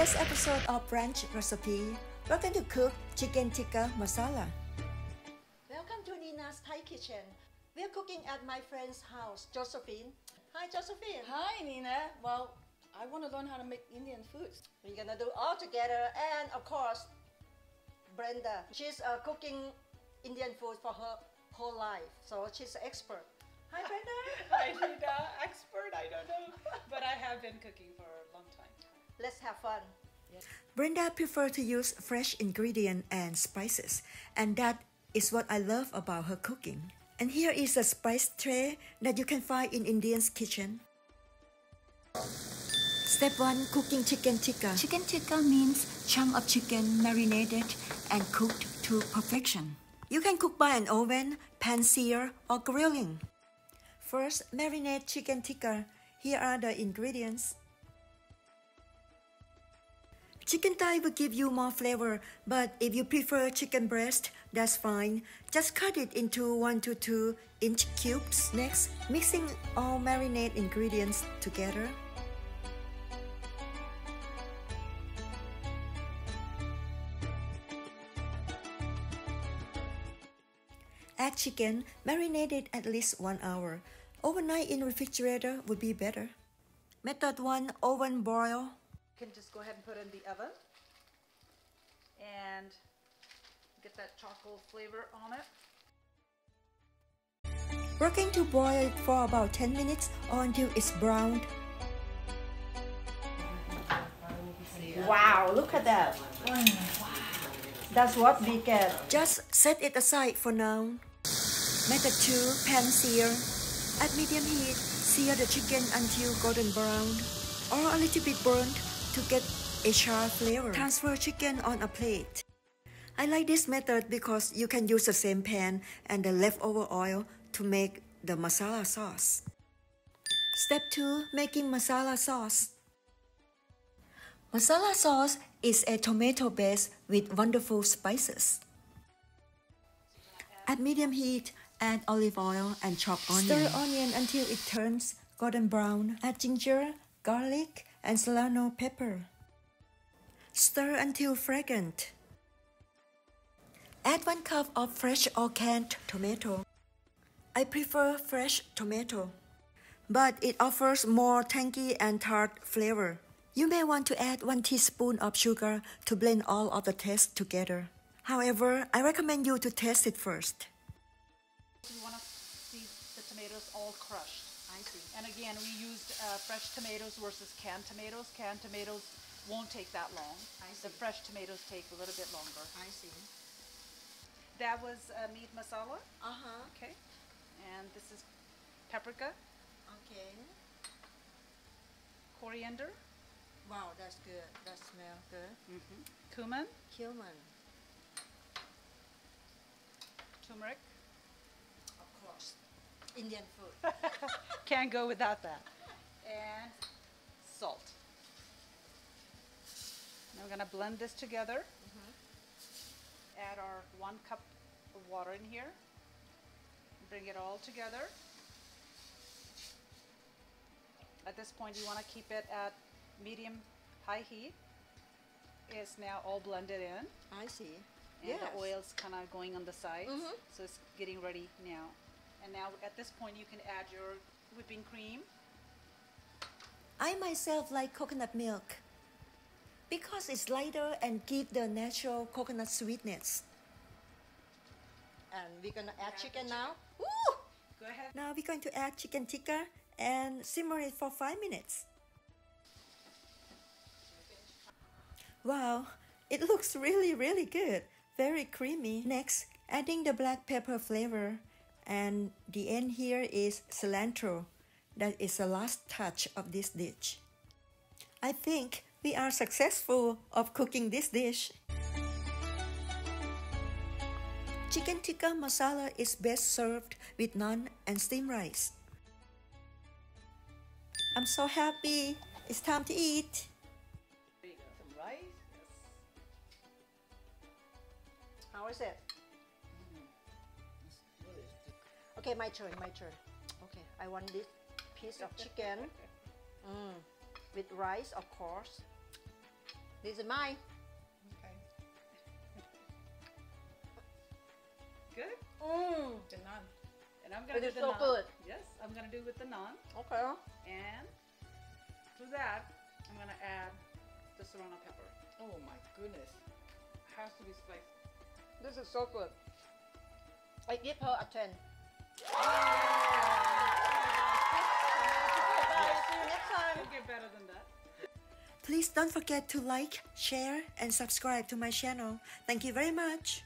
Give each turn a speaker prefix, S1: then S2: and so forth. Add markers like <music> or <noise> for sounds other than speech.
S1: today's episode of Brunch Recipe, we're going to cook chicken tikka masala. Welcome to Neena's Thai Kitchen. We're cooking at my friend's house, Josephine. Hi, Josephine.
S2: Hi, Nina. Well, I want to learn how to make Indian food.
S1: We're gonna do all together, and of course, Brenda. She's uh, cooking Indian food for her whole life, so she's an expert. Hi, <laughs> Brenda.
S3: I need an expert, I don't know. But I have been cooking for a long time.
S1: Let's have fun. Brenda prefers to use fresh ingredients and spices, and that is what I love about her cooking. And here is a spice tray that you can find in Indian's kitchen. Step 1 Cooking chicken tikka. Chicken tikka means chunk of chicken marinated and cooked to perfection. You can cook by an oven, pan sear, or grilling. First, marinate chicken tikka. Here are the ingredients. Chicken thigh will give you more flavor, but if you prefer chicken breast, that's fine. Just cut it into 1 to 2 inch cubes. Next, mixing all marinade ingredients together. Add chicken, marinate it at least 1 hour. Overnight in refrigerator would be better. Method 1 Oven broil.
S3: You can just go ahead and put in the oven and get that charcoal flavor on it.
S1: We're going to boil it for about 10 minutes or until it's browned. Wow, look at that. Wow! That's what we get. Just set it aside for now. Method 2 Pan sear. At medium heat, sear the chicken until golden brown or a little bit burnt to get a sharp flavor. Transfer chicken on a plate. I like this method because you can use the same pan and the leftover oil to make the masala sauce. Step 2 Making masala sauce. Masala sauce is a tomato base with wonderful spices. At medium heat, add olive oil and chopped onion. Stir onion until it turns golden brown. Add ginger, garlic, and serrano pepper. Stir until fragrant. Add 1 cup of fresh or canned tomato. I prefer fresh tomato, but it offers more tangy and tart flavor. You may want to add 1 teaspoon of sugar to blend all of the taste together. However, I recommend you to taste it first.
S3: You want to see the tomatoes all crushed.
S1: I see.
S3: And again, we used uh, fresh tomatoes versus canned tomatoes. Canned tomatoes won't take that long.
S1: I
S3: The fresh tomatoes take a little bit longer.
S1: I see.
S3: That was uh, meat masala,
S1: Uh-huh.
S3: okay? And this is paprika,
S1: Okay.
S3: coriander,
S1: Wow, that's good. That smells good.
S3: cumin,
S1: Cumin,
S3: turmeric.
S1: Indian food. <laughs>
S3: Can't go without that. And salt. Now we're gonna blend this together. Add our one cup of water in here. Bring it all together. At this point, you wanna keep it at medium high heat. It's now all blended in.
S1: I see.
S3: And the oil's kind of going on the sides.
S1: Mhm.
S3: So it's getting ready now. And now at this point, you can add your whipping cream.
S1: I myself like coconut milk because it's lighter and give the natural coconut sweetness. And we're gonna add
S3: Add
S1: chicken
S3: chicken.
S1: now. Woo!
S3: Go ahead.
S1: Now we're going to add chicken tikka and simmer it for five minutes. Wow, it looks really, really good. Very creamy. Next, adding the black pepper flavor. And the end here is cilantro. That is the last touch of this dish. I think we are successful of cooking this dish. Chicken tikka masala is best served with naan and steamed rice. I'm so happy. It's time to eat.
S3: Some rice.
S1: How is it? Okay, my turn, my turn. Okay, I want this piece of chicken <laughs> mm, with rice, of course. This is mine.
S3: Okay. <laughs> good.
S1: Mmm.
S2: The naan.
S3: And I'm gonna
S1: It
S3: do
S1: is
S3: the
S1: so
S3: naan.
S1: good.
S3: Yes, I'm gonna do with the naan.
S1: Okay.
S3: And to that, I'm gonna add the serrano pepper.
S2: Oh my goodness.
S3: It Has to be spicy.
S1: This is so good. I give her a 10. Please don't forget to like, share, and subscribe to my channel. Thank you very much.